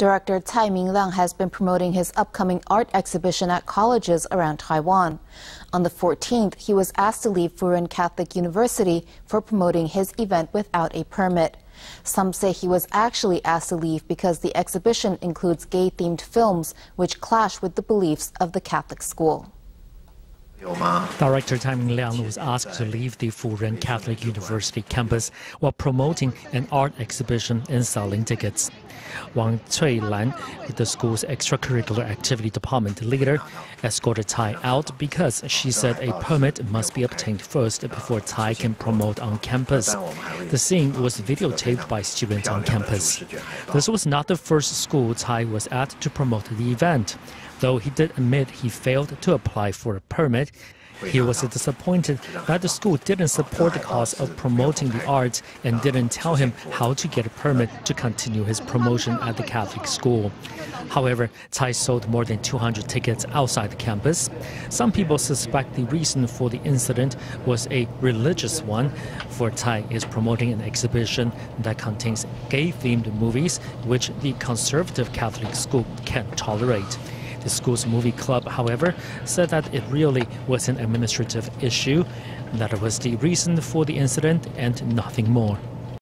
Director Tsai Ming-liang has been promoting his upcoming art exhibition at colleges around Taiwan. On the 14th, he was asked to leave Fu Jen Catholic University for promoting his event without a permit. Some say he was actually asked to leave because the exhibition includes gay-themed films which clash with the beliefs of the Catholic school. Director Tsai Ming-liang was asked to leave the Fu Jen Catholic University campus while promoting an art exhibition and selling tickets. Wang Cui-lan, the school's extracurricular activity department leader, escorted Tsai out because she said a permit must be obtained first before Tsai can promote on campus. The scene was videotaped by students on campus. This was not the first school Tsai was at to promote the event. Though he did admit he failed to apply for a permit, he was disappointed that the school didn't support the cause of promoting the arts and didn't tell him how to get a permit to continue his promotion at the Catholic school. However, Tsai sold more than 200 tickets outside the campus. Some people suspect the reason for the incident was a religious one, for Tsai is promoting an exhibition that contains gay-themed movies, which the conservative Catholic school can't tolerate. The school's movie club, however, said that it really was an administrative issue, that it was the reason for the incident and nothing more.